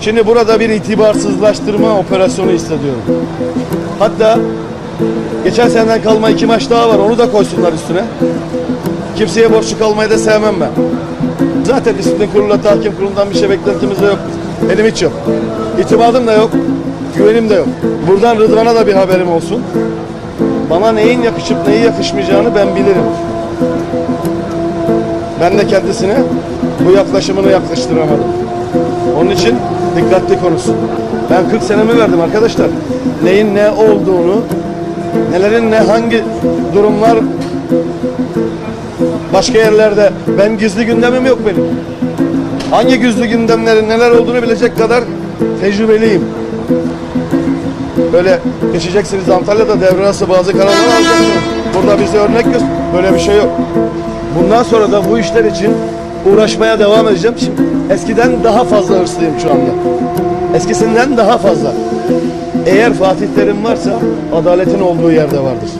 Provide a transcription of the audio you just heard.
Şimdi burada bir itibarsızlaştırma operasyonu hissediyorum. Hatta geçen seneden kalma iki maç daha var. Onu da koysunlar üstüne. Kimseye borçlu kalmayı da sevmem ben. Zaten disiplin kurulu, tahkim kurulundan bir şey beklentimiz de yok. Benim hiç yok. İtimadım da yok. Güvenim de yok. Buradan Rıdvan'a da bir haberim olsun. Bana neyin yakışıp neyi yakışmayacağını ben bilirim. Ben de kendisine bu yaklaşımını yaklaştıramadım. Onun için dikkatli konuşsun. Ben 40 senemi verdim arkadaşlar. Neyin ne olduğunu, nelerin ne hangi durumlar başka yerlerde ben gizli gündemim yok benim. Hangi gizli gündemlerin neler olduğunu bilecek kadar tecrübeliyim. Böyle geçeceksiniz Antalya'da devre arası bazı kararlar alacaksınız. Burada bize örnek göster. Böyle bir şey yok. Bundan sonra da bu işler için uğraşmaya devam edeceğim. Şimdi eskiden daha fazla hırslıyım şu anda. Eskisinden daha fazla. Eğer Fatih Terim varsa adaletin olduğu yerde vardır.